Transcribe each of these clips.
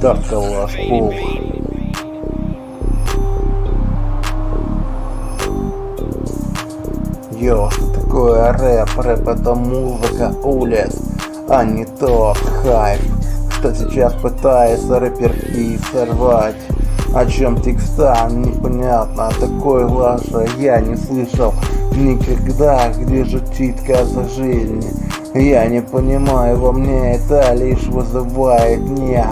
Дарка ваш пух. Йо, что такое рэп? Рэп это музыка, улиц, а не тот хайп, что сейчас пытается рэперки сорвать. О чем текста непонятно, такой глаза я не слышал никогда, где же читка за жизнь. Я не понимаю, во мне это лишь вызывает не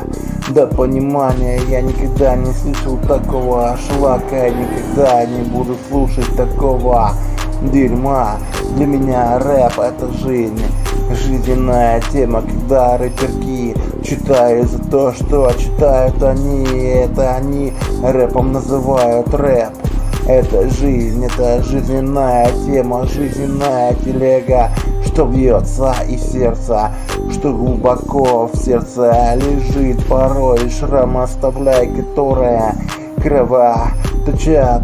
до понимания Я никогда не слышал такого шлака Я никогда не буду слушать такого дерьма. Для меня рэп это жизнь. Жизненная тема, когда рэперки читают за то, что читают они. Это они рэпом называют рэп. Это жизнь, это жизненная тема, жизненная телега, что бьется из сердца, что глубоко в сердце лежит порой шрам оставляй, которая крова тучат.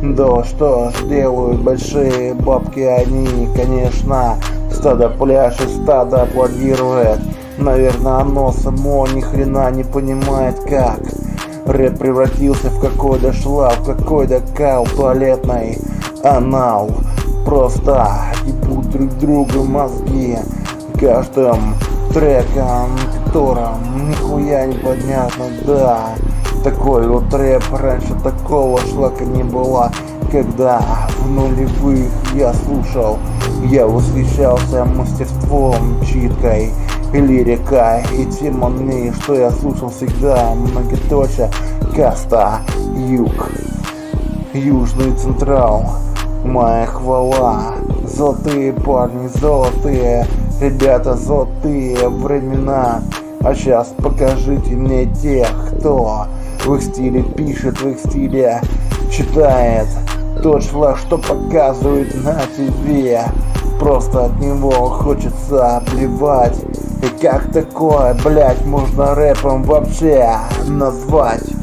Да что ж делают большие бабки они, конечно, стадо пляшет, стадо аплодирует. Наверное, оно само ни хрена не понимает как. Рэп превратился в какой-то шлав, какой-то кал туалетный анал. Просто ебут друг друга мозги каждым треком, которым нихуя не понятно, да. Такой вот рэп, раньше такого шлака не было, когда в нулевых я слушал, я восхищался мастерством, читкой лирика и темами, что я слушал всегда, многоточие, каста, юг, южный централ, моя хвала, золотые парни, золотые, ребята, золотые времена, а сейчас покажите мне тех, кто в их стиле пишет, в их стиле читает, тот флаг, что показывает на тебе, просто от него хочется обливать. И как такое, блять, можно рэпом вообще назвать?